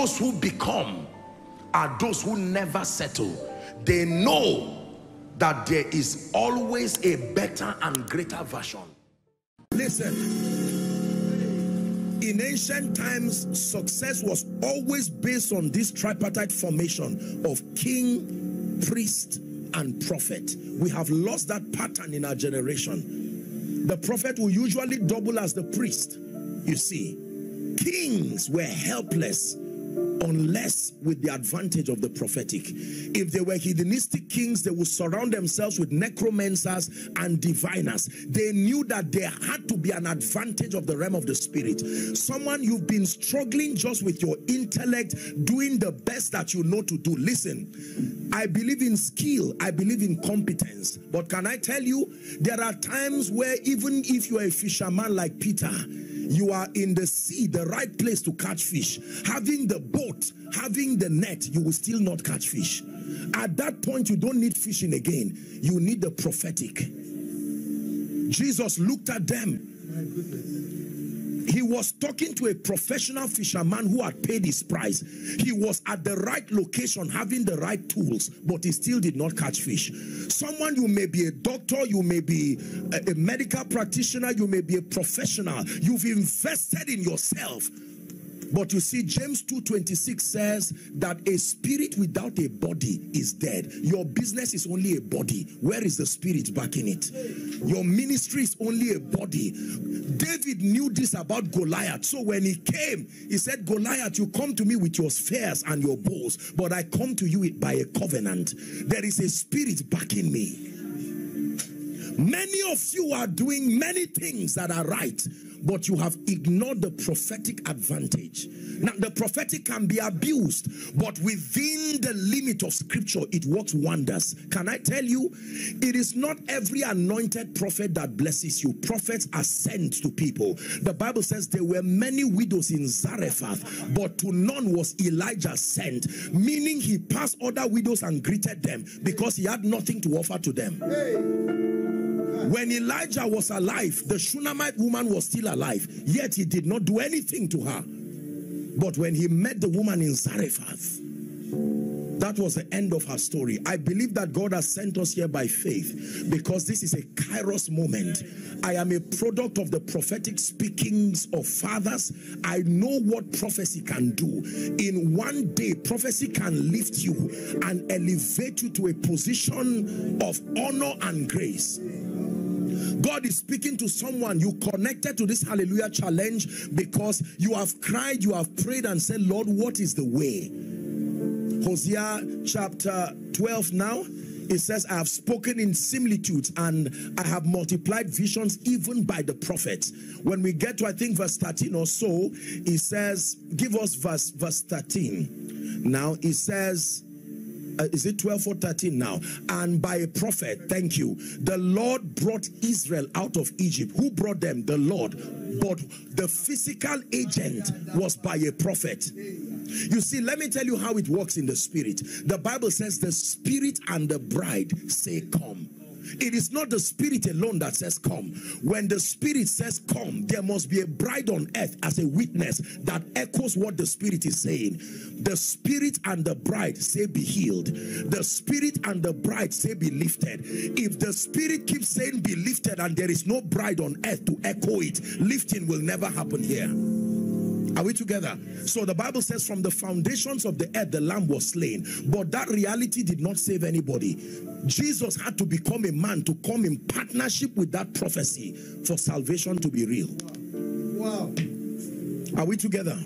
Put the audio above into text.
those who become are those who never settle. They know that there is always a better and greater version. Listen. In ancient times success was always based on this tripartite formation of king priest and prophet. We have lost that pattern in our generation. The prophet will usually double as the priest. You see kings were helpless unless with the advantage of the prophetic. If they were hedonistic kings, they would surround themselves with necromancers and diviners. They knew that there had to be an advantage of the realm of the spirit. Someone you've been struggling just with your intellect, doing the best that you know to do. Listen, I believe in skill, I believe in competence. But can I tell you, there are times where even if you're a fisherman like Peter, you are in the sea, the right place to catch fish. Having the boat, having the net, you will still not catch fish. At that point, you don't need fishing again. You need the prophetic. Jesus looked at them he was talking to a professional fisherman who had paid his price. He was at the right location, having the right tools, but he still did not catch fish. Someone, you may be a doctor, you may be a, a medical practitioner, you may be a professional. You've invested in yourself but you see, James 2.26 says that a spirit without a body is dead. Your business is only a body. Where is the spirit backing it? Your ministry is only a body. David knew this about Goliath. So when he came, he said, Goliath, you come to me with your spears and your bows, but I come to you by a covenant. There is a spirit backing me. Many of you are doing many things that are right, but you have ignored the prophetic advantage. Now, the prophetic can be abused, but within the limit of scripture, it works wonders. Can I tell you, it is not every anointed prophet that blesses you. Prophets are sent to people. The Bible says there were many widows in Zarephath, but to none was Elijah sent, meaning he passed other widows and greeted them because he had nothing to offer to them. Hey. When Elijah was alive, the Shunammite woman was still alive, yet he did not do anything to her. But when he met the woman in Zarephath, that was the end of her story. I believe that God has sent us here by faith because this is a kairos moment. I am a product of the prophetic speakings of fathers. I know what prophecy can do. In one day, prophecy can lift you and elevate you to a position of honor and grace. God is speaking to someone. You connected to this hallelujah challenge because you have cried, you have prayed and said, Lord, what is the way? Hosea chapter 12 now. It says, I have spoken in similitudes and I have multiplied visions even by the prophets. When we get to, I think, verse 13 or so, it says, give us verse, verse 13. Now it says, uh, is it 12 or 13 now? And by a prophet, thank you, the Lord brought Israel out of Egypt. Who brought them? The Lord. But the physical agent was by a prophet. You see, let me tell you how it works in the spirit. The Bible says the spirit and the bride say, Come. It is not the spirit alone that says come. When the spirit says come, there must be a bride on earth as a witness that echoes what the spirit is saying. The spirit and the bride say be healed. The spirit and the bride say be lifted. If the spirit keeps saying be lifted and there is no bride on earth to echo it, lifting will never happen here. Are we together? So the Bible says from the foundations of the earth, the lamb was slain. But that reality did not save anybody. Jesus had to become a man to come in partnership with that prophecy for salvation to be real. Wow. Are we together?